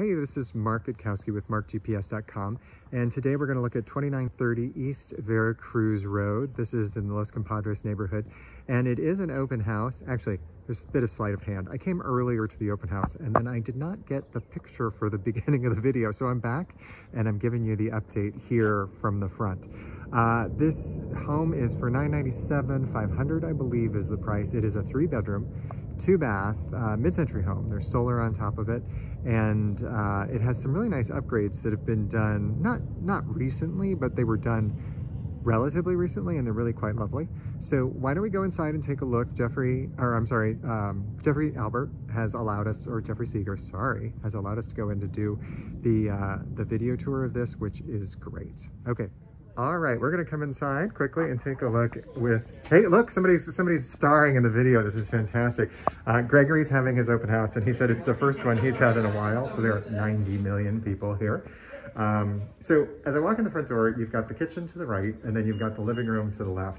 Hey, this is Mark Gutkowski with markgps.com, and today we're going to look at 2930 East Vera Cruz Road. This is in the Los Compadres neighborhood, and it is an open house. Actually, there's a bit of sleight of hand. I came earlier to the open house, and then I did not get the picture for the beginning of the video, so I'm back, and I'm giving you the update here from the front. Uh, this home is for 997 500 I believe is the price. It is a three bedroom, two bath, uh, mid-century home. There's solar on top of it and uh, it has some really nice upgrades that have been done, not, not recently, but they were done relatively recently and they're really quite lovely. So why don't we go inside and take a look. Jeffrey, or I'm sorry, um, Jeffrey Albert has allowed us, or Jeffrey Seeger, sorry, has allowed us to go in to do the, uh, the video tour of this, which is great. Okay, all right, we're gonna come inside quickly and take a look with, hey, look, somebody's somebody's starring in the video. This is fantastic. Uh, Gregory's having his open house and he said it's the first one he's had in a while. So there are 90 million people here. Um, so as I walk in the front door, you've got the kitchen to the right and then you've got the living room to the left.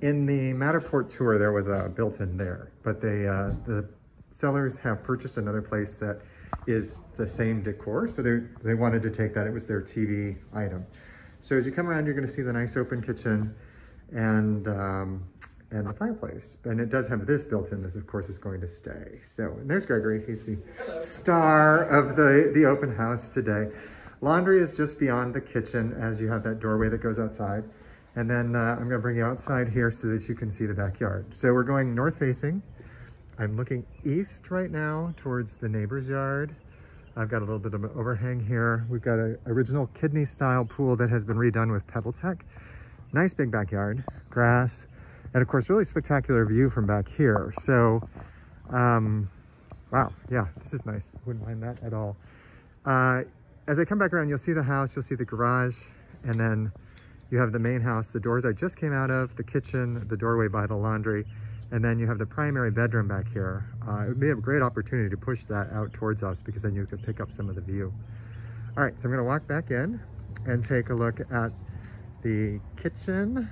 In the Matterport tour, there was a built-in there, but they, uh, the sellers have purchased another place that is the same decor. So they, they wanted to take that. It was their TV item. So as you come around, you're gonna see the nice open kitchen and um, and the fireplace. And it does have this built in. This, of course, is going to stay. So and there's Gregory. He's the star of the, the open house today. Laundry is just beyond the kitchen as you have that doorway that goes outside. And then uh, I'm going to bring you outside here so that you can see the backyard. So we're going north facing. I'm looking east right now towards the neighbor's yard. I've got a little bit of an overhang here. We've got an original kidney style pool that has been redone with PebbleTec. Nice big backyard, grass, and of course, really spectacular view from back here. So, um, wow, yeah, this is nice. Wouldn't mind that at all. Uh, as I come back around, you'll see the house, you'll see the garage, and then you have the main house, the doors I just came out of, the kitchen, the doorway by the laundry, and then you have the primary bedroom back here. Uh, it would be a great opportunity to push that out towards us because then you could pick up some of the view. All right, so I'm gonna walk back in and take a look at the kitchen.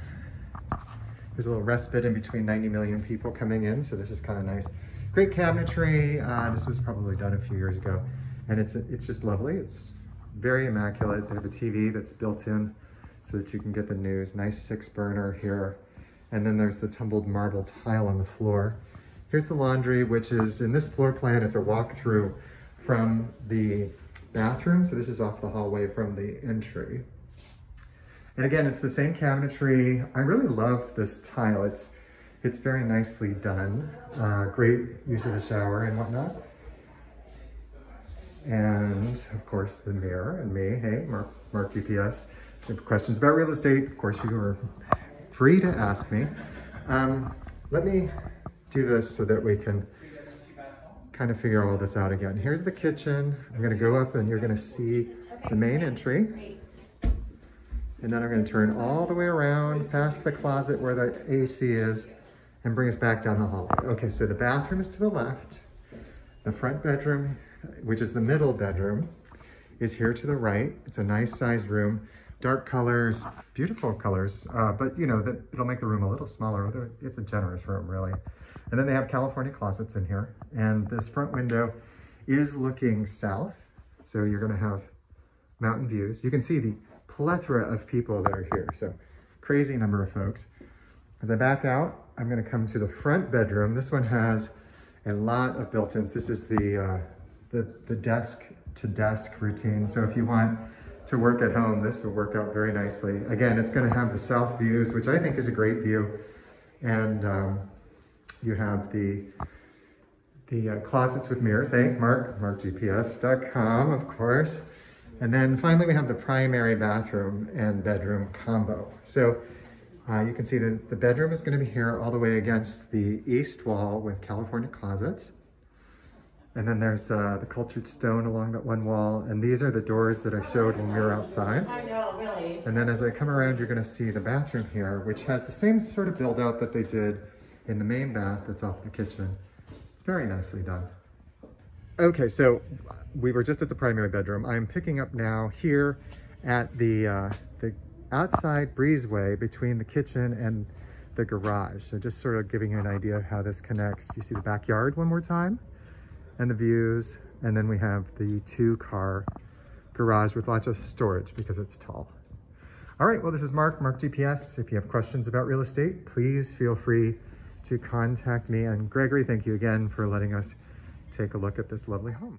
There's a little respite in between 90 million people coming in, so this is kind of nice. Great cabinetry. Uh, this was probably done a few years ago, and it's it's just lovely. It's very immaculate. They have a TV that's built in so that you can get the news. Nice six burner here. And then there's the tumbled marble tile on the floor. Here's the laundry, which is in this floor plan, it's a walkthrough from the bathroom. So this is off the hallway from the entry. And again, it's the same cabinetry. I really love this tile. It's it's very nicely done. Uh, great use of the shower and whatnot. And of course the mirror and me. Hey, Mark, Mark GPS. If you have questions about real estate, of course you are free to ask me. Um, let me do this so that we can kind of figure all this out again. Here's the kitchen. I'm gonna go up and you're gonna see the main entry. And then I'm gonna turn all the way around past the closet where the AC is and bring us back down the hallway. Okay, so the bathroom is to the left. The front bedroom, which is the middle bedroom, is here to the right. It's a nice sized room dark colors, beautiful colors, uh, but you know, that it'll make the room a little smaller. It's a generous room, really. And then they have California closets in here. And this front window is looking south. So you're gonna have mountain views. You can see the plethora of people that are here. So crazy number of folks. As I back out, I'm gonna come to the front bedroom. This one has a lot of built-ins. This is the, uh, the, the desk to desk routine. So if you want to work at home, this will work out very nicely. Again, it's going to have the south views, which I think is a great view. And um, you have the the uh, closets with mirrors. Hey, Mark, markgps.com, of course. And then finally, we have the primary bathroom and bedroom combo. So uh, you can see that the bedroom is going to be here all the way against the east wall with California closets. And then there's uh, the cultured stone along that one wall. And these are the doors that I showed when we were outside. I know, really. And then as I come around, you're gonna see the bathroom here, which has the same sort of build out that they did in the main bath that's off the kitchen. It's very nicely done. Okay, so we were just at the primary bedroom. I'm picking up now here at the, uh, the outside breezeway between the kitchen and the garage. So just sort of giving you an idea of how this connects. You see the backyard one more time? And the views. And then we have the two car garage with lots of storage because it's tall. All right, well, this is Mark, Mark GPS. If you have questions about real estate, please feel free to contact me. And Gregory, thank you again for letting us take a look at this lovely home.